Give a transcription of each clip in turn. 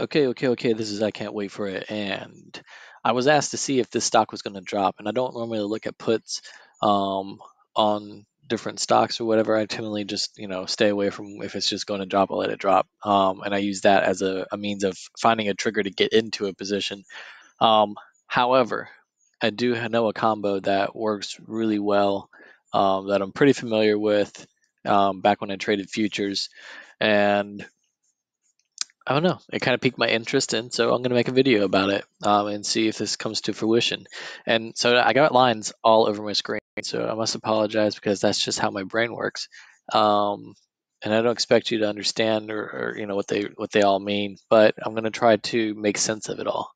okay, okay, okay, this is I can't wait for it. And I was asked to see if this stock was going to drop, and I don't normally look at puts um, on different stocks or whatever. I generally just you know stay away from if it's just going to drop, I'll let it drop, um, and I use that as a, a, means of finding a trigger to get into a position. Um, however, I do know a combo that works really well um, that I'm pretty familiar with um, back when I traded futures, and I don't know. It kind of piqued my interest, and so I'm going to make a video about it um, and see if this comes to fruition. And so I got lines all over my screen, so I must apologize because that's just how my brain works. Um, and I don't expect you to understand or, or, you know what they what they all mean, but I'm going to try to make sense of it all.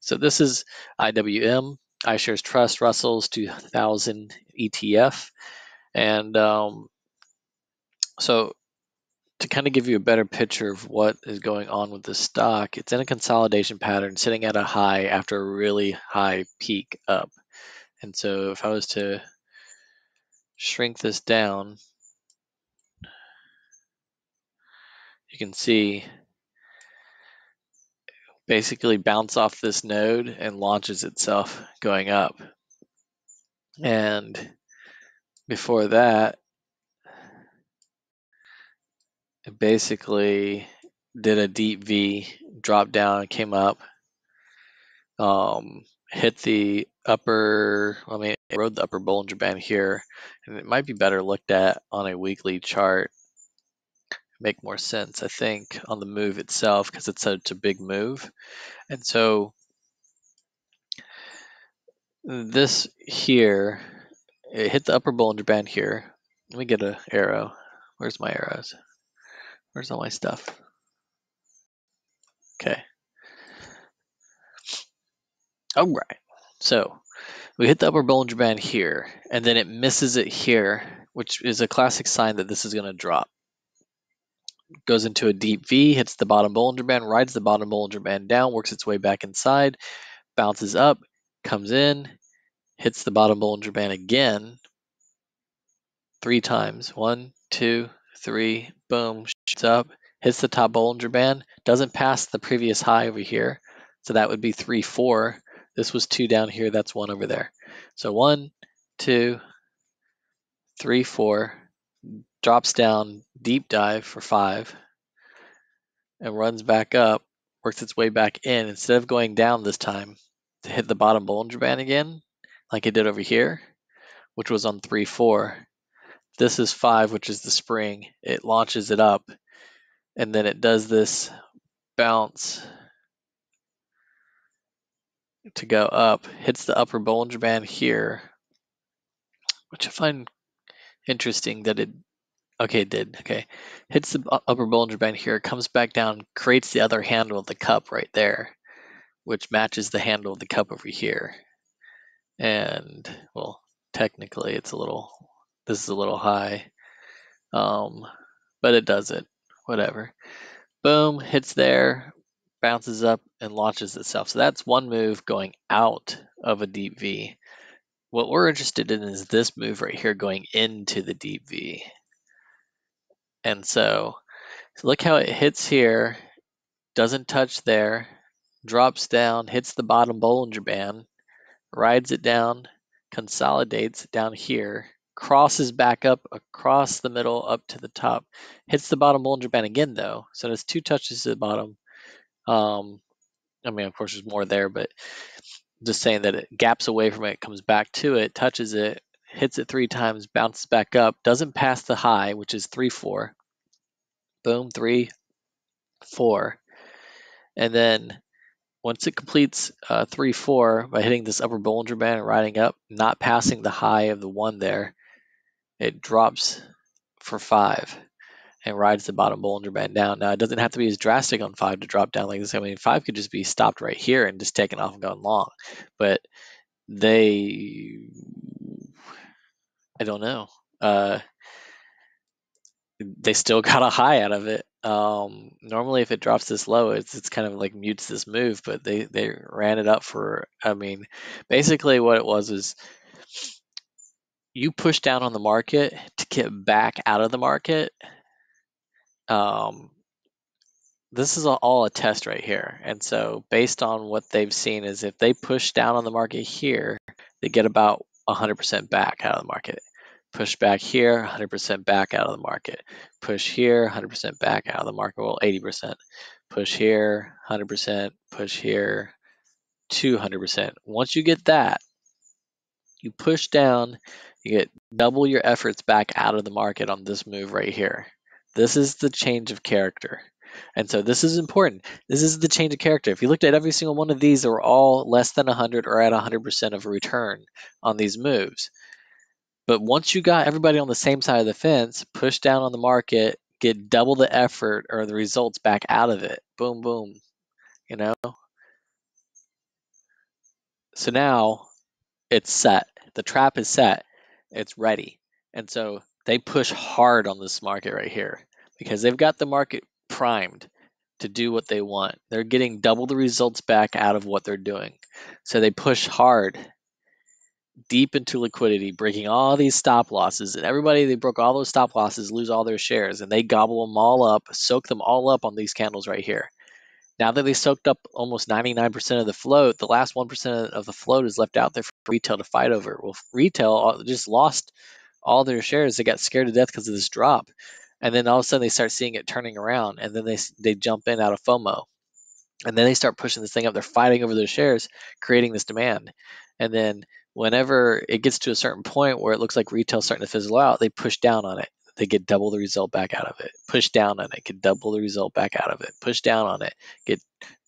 So this is IWM, iShares Trust Russell's 2000 ETF, and um, so to kind of give you a better picture of what is going on with the stock, it's in a consolidation pattern sitting at a high after a really high peak up. And so if I was to shrink this down, you can see basically bounce off this node and launches itself going up. And before that, it basically did a deep V, dropped down, came up, um, hit the upper, I mean, it rode the upper Bollinger Band here, and it might be better looked at on a weekly chart. Make more sense, I think, on the move itself because it's such a big move. And so this here, it hit the upper Bollinger Band here. Let me get an arrow. Where's my arrows? Where's all my stuff? Okay. All right. So we hit the upper Bollinger Band here, and then it misses it here, which is a classic sign that this is going to drop. Goes into a deep V, hits the bottom Bollinger Band, rides the bottom Bollinger Band down, works its way back inside, bounces up, comes in, hits the bottom Bollinger Band again three times. One, two, three, boom, shoots up, hits the top Bollinger Band, doesn't pass the previous high over here. So that would be three, four. This was two down here, that's one over there. So one, two, three, four, drops down, deep dive for five, and runs back up, works its way back in. Instead of going down this time to hit the bottom Bollinger Band again, like it did over here, which was on three, four, this is five, which is the spring. It launches it up, and then it does this bounce to go up, hits the upper Bollinger Band here, which I find interesting that it, okay, it did, okay, hits the upper Bollinger Band here, comes back down, creates the other handle of the cup right there, which matches the handle of the cup over here. And, well, technically it's a little this is a little high. Um, but it does it. Whatever. Boom, hits there, bounces up, and launches itself. So that's one move going out of a deep V. What we're interested in is this move right here going into the deep V. And so, so look how it hits here, doesn't touch there, drops down, hits the bottom Bollinger Band, rides it down, consolidates down here, crosses back up across the middle up to the top. Hits the bottom Bollinger Band again, though. So there's two touches to the bottom. Um, I mean, of course, there's more there, but just saying that it gaps away from it, comes back to it, touches it, hits it three times, bounces back up, doesn't pass the high, which is 3 4. Boom, 3 4. And then once it completes uh, 3 4 by hitting this upper Bollinger Band and riding up, not passing the high of the one there, it drops for five and rides the bottom Bollinger Band down. Now, it doesn't have to be as drastic on five to drop down like this. I mean, five could just be stopped right here and just taken off and gone long. But they, I don't know. Uh, they still got a high out of it. Um, normally, if it drops this low, it's it's kind of like mutes this move, but they they ran it up for. I mean, basically, what it was is you push down on the market to get back out of the market, um, this is all a test right here. And so based on what they've seen is if they push down on the market here, they get about 100% back out of the market. Push back here, 100% back out of the market. Push here, 100% back out of the market. Well, 80%. Push here, 100%. Push here, 200%. Once you get that, you push down, you get double your efforts back out of the market on this move right here. This is the change of character. And so this is important. This is the change of character. If you looked at every single one of these, they were all less than 100 or at 100% of return on these moves. But once you got everybody on the same side of the fence, push down on the market, get double the effort or the results back out of it. Boom, boom. You know? So now it's set. The trap is set. It's ready. And so they push hard on this market right here because they've got the market primed to do what they want. They're getting double the results back out of what they're doing. So they push hard deep into liquidity, breaking all these stop losses. And everybody, they broke all those stop losses, lose all their shares, and they gobble them all up, soak them all up on these candles right here. Now that they soaked up almost 99% of the float, the last 1% of the float is left out there for retail to fight over. Well, retail just lost all their shares. They got scared to death because of this drop. And then all of a sudden they start seeing it turning around and then they, they jump in out of FOMO. And then they start pushing this thing up. They're fighting over their shares, creating this demand. And then whenever it gets to a certain point where it looks like retail's starting to fizzle out, they push down on it. They get double the result back out of it. Push down on it, get double the result back out of it. Push down on it, get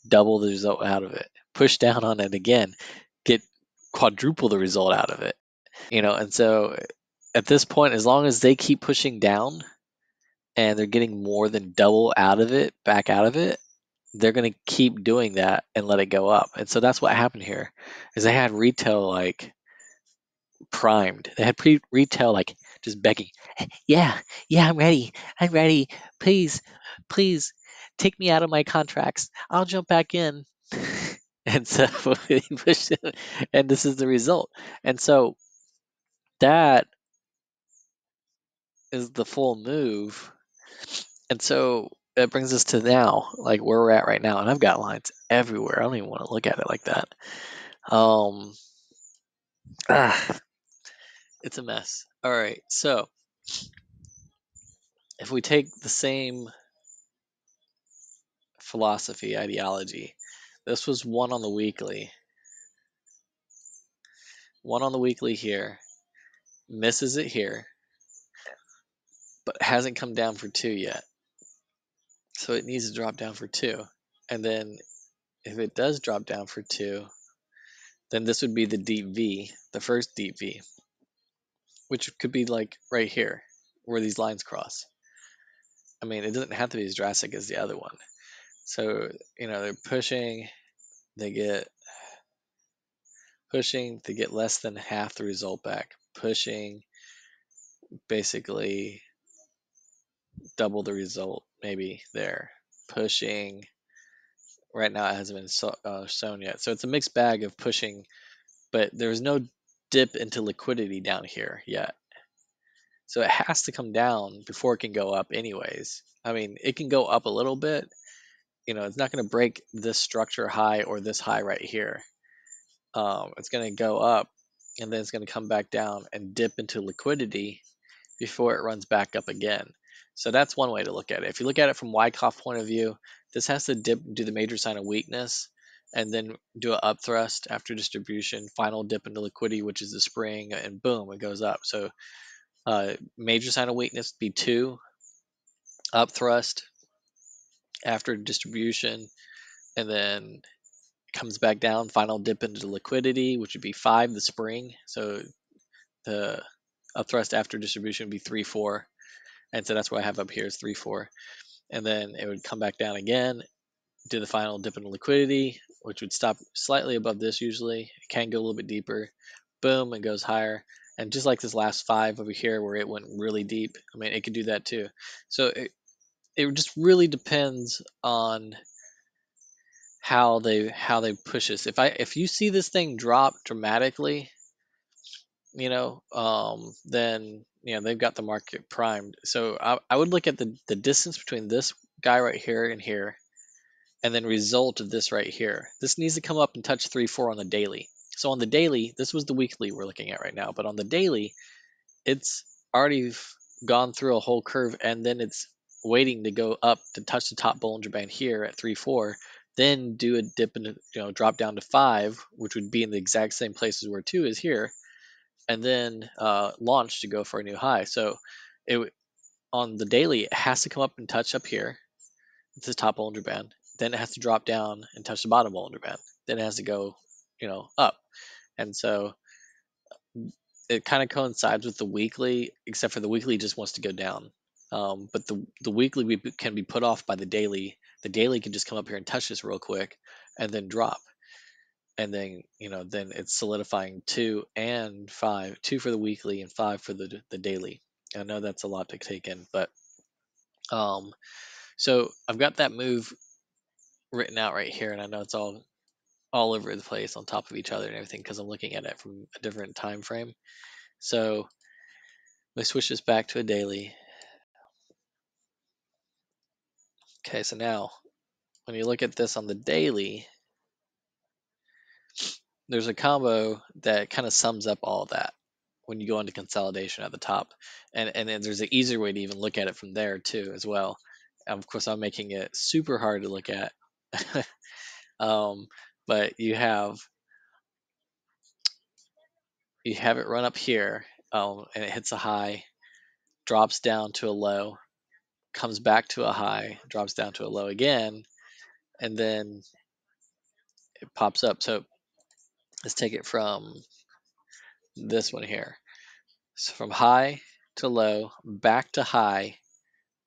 double the result out of it. Push down on it again, get quadruple the result out of it. You know, and so at this point, as long as they keep pushing down and they're getting more than double out of it, back out of it, they're going to keep doing that and let it go up. And so that's what happened here is they had retail like primed. They had pre retail like just begging, yeah, yeah, I'm ready. I'm ready. Please, please take me out of my contracts. I'll jump back in. and so and this is the result. And so that is the full move. And so that brings us to now, like where we're at right now. And I've got lines everywhere. I don't even want to look at it like that. Um, ah, it's a mess. All right, so if we take the same philosophy, ideology, this was one on the weekly, one on the weekly here, misses it here, but hasn't come down for two yet. So it needs to drop down for two. And then if it does drop down for two, then this would be the deep V, the first deep V, which could be like right here where these lines cross. I mean, it doesn't have to be as drastic as the other one. So, you know, they're pushing, they get pushing to get less than half the result back, pushing basically double the result maybe there, pushing. Right now, it hasn't been so, uh, shown yet, so it's a mixed bag of pushing, but there's no dip into liquidity down here yet. So it has to come down before it can go up, anyways. I mean, it can go up a little bit. You know, it's not going to break this structure high or this high right here. Um, it's going to go up and then it's going to come back down and dip into liquidity before it runs back up again. So that's one way to look at it. If you look at it from Wyckoff point of view, this has to dip, do the major sign of weakness, and then do an up thrust after distribution, final dip into liquidity, which is the spring, and boom, it goes up. So uh, major sign of weakness be two, up thrust after distribution, and then comes back down, final dip into liquidity, which would be five, the spring. So the up thrust after distribution would be three, four. And so that's what I have up here is three, four. And then it would come back down again, do the final dip into liquidity, which would stop slightly above this usually. It can go a little bit deeper. Boom, it goes higher. And just like this last five over here where it went really deep, I mean, it could do that too. So it, it just really depends on how they how they push this. If I if you see this thing drop dramatically, you know, um, then you know they've got the market primed. So I, I would look at the the distance between this guy right here and here, and then result of this right here. This needs to come up and touch 3, 4 on the daily. So on the daily, this was the weekly we're looking at right now, but on the daily, it's already gone through a whole curve and then it's waiting to go up to touch the top Bollinger Band here at 3, 4, then do a dip and you know drop down to 5, which would be in the exact same places where 2 is here, and then uh, launch to go for a new high. So it on the daily, it has to come up and touch up here. The top Bollinger Band. Then it has to drop down and touch the bottom Bollinger Band. Then it has to go, you know, up. And so it kind of coincides with the weekly, except for the weekly just wants to go down. Um, but the the weekly we can be put off by the daily. The daily can just come up here and touch this real quick, and then drop, and then you know then it's solidifying two and five, two for the weekly and five for the the daily. I know that's a lot to take in, but um, so I've got that move written out right here, and I know it's all all over the place on top of each other and everything because I'm looking at it from a different time frame. So me switch this back to a daily. Okay, so now when you look at this on the daily, there's a combo that kind of sums up all that when you go into consolidation at the top. And and then there's an easier way to even look at it from there too as well. And of course, I'm making it super hard to look at. um, but you have you have it run up here um, and it hits a high, drops down to a low, comes back to a high, drops down to a low again, and then it pops up. So let's take it from this one here. So from high to low, back to high,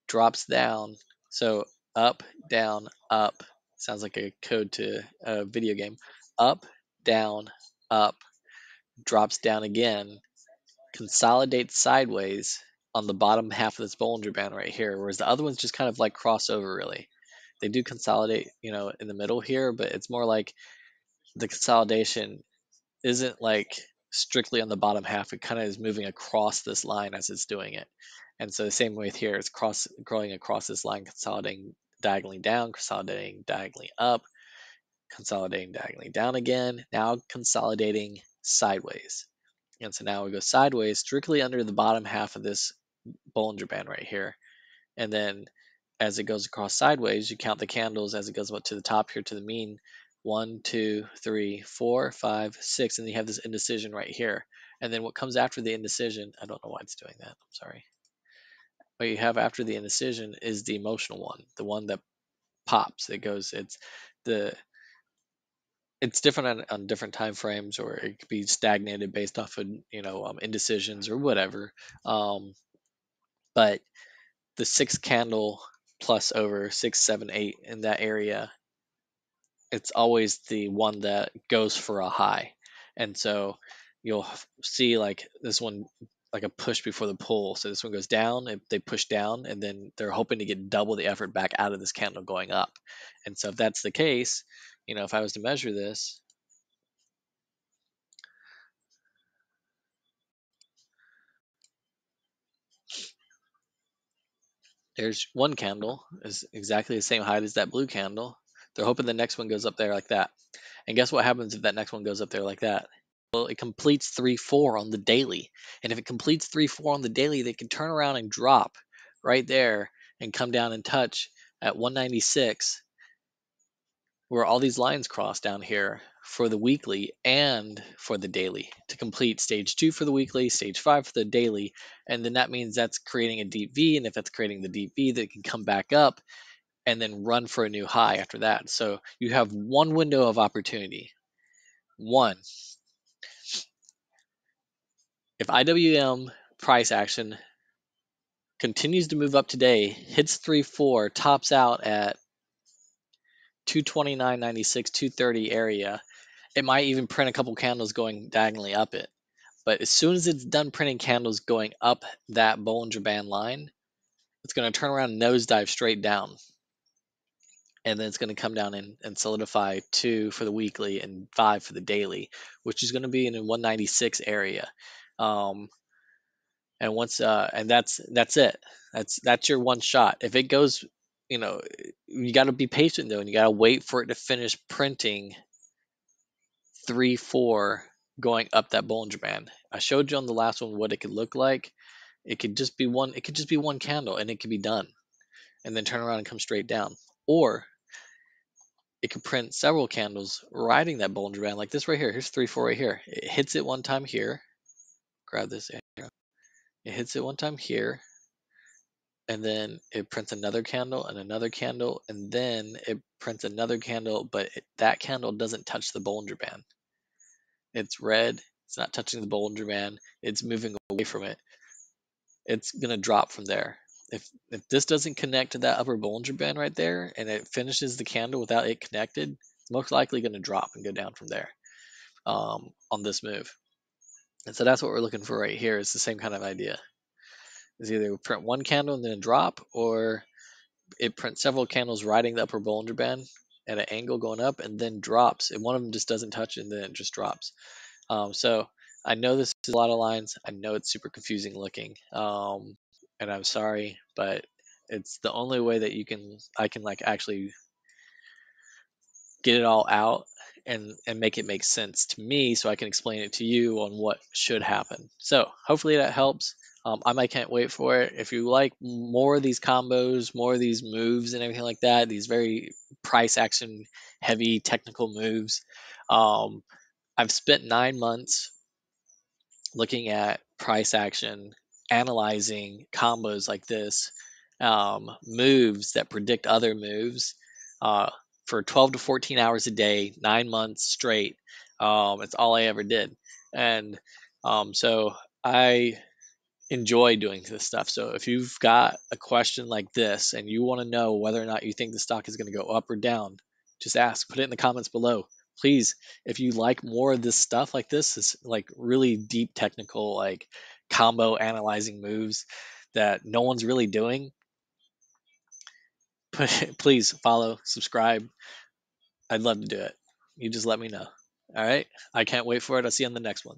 drops down. So up, down, up. Sounds like a code to a video game. Up, down, up, drops down again, consolidates sideways on the bottom half of this Bollinger Band right here, whereas the other ones just kind of like cross over really. They do consolidate, you know, in the middle here, but it's more like the consolidation isn't like strictly on the bottom half. It kind of is moving across this line as it's doing it. And so the same way here, it's cross growing across this line, consolidating diagonally down, consolidating diagonally up, consolidating diagonally down again, now consolidating sideways. And so now we go sideways, strictly under the bottom half of this Bollinger Band right here. And then as it goes across sideways, you count the candles as it goes up to the top here to the mean. One, two, three, four, five, six, and you have this indecision right here. And then what comes after the indecision, I don't know why it's doing that, I'm sorry. What you have after the indecision is the emotional one, the one that pops. It goes, it's the it's different on, on different time frames or it could be stagnated based off of you know um, indecisions or whatever um, but the six candle plus over six seven eight in that area it's always the one that goes for a high and so you'll see like this one like a push before the pull so this one goes down they push down and then they're hoping to get double the effort back out of this candle going up and so if that's the case you know, if I was to measure this, there's one candle is exactly the same height as that blue candle. They're hoping the next one goes up there like that. And guess what happens if that next one goes up there like that? Well, it completes 3-4 on the daily. And if it completes 3-4 on the daily, they can turn around and drop right there and come down and touch at 196 where all these lines cross down here for the weekly and for the daily to complete stage two for the weekly, stage five for the daily. And then that means that's creating a deep V. And if that's creating the deep V, that can come back up and then run for a new high after that. So you have one window of opportunity. One. If IWM price action continues to move up today, hits 3 4, tops out at 229.96, 230 area. It might even print a couple candles going diagonally up it. But as soon as it's done printing candles going up that Bollinger Band line, it's going to turn around and nosedive straight down. And then it's going to come down and, and solidify two for the weekly and five for the daily, which is going to be in a 196 area. Um, and once uh, and that's that's it. That's that's your one shot. If it goes, you know, you got to be patient though, and you got to wait for it to finish printing three, four going up that Bollinger Band. I showed you on the last one what it could look like. It could just be one. It could just be one candle, and it could be done, and then turn around and come straight down. Or it could print several candles riding that Bollinger Band, like this right here. Here's three, four right here. It hits it one time here. Grab this arrow. It hits it one time here, and then it prints another candle and another candle, and then it prints another candle, but it, that candle doesn't touch the Bollinger Band. It's red. It's not touching the Bollinger Band. It's moving away from it. It's gonna drop from there. If if this doesn't connect to that upper Bollinger Band right there, and it finishes the candle without it connected, it's most likely gonna drop and go down from there um, on this move. And so that's what we're looking for right here. It's the same kind of idea. Is either print one candle and then drop, or it prints several candles riding the upper Bollinger Band at an angle going up and then drops. And one of them just doesn't touch and then it just drops. Um, so I know this is a lot of lines. I know it's super confusing looking. Um, and I'm sorry, but it's the only way that you can I can like actually get it all out and and make it make sense to me so I can explain it to you on what should happen. So hopefully that helps. Um, I might can't wait for it. If you like more of these combos, more of these moves and everything like that, these very price action heavy technical moves, um, I've spent nine months looking at price action, analyzing combos like this, um, moves that predict other moves uh, for 12 to 14 hours a day, nine months straight. Um, it's all I ever did. And um, so I enjoy doing this stuff. So if you've got a question like this and you want to know whether or not you think the stock is going to go up or down, just ask, put it in the comments below. Please, if you like more of this stuff like this, is like really deep technical, like combo analyzing moves that no one's really doing, please follow, subscribe. I'd love to do it. You just let me know. All right. I can't wait for it. I'll see you on the next one.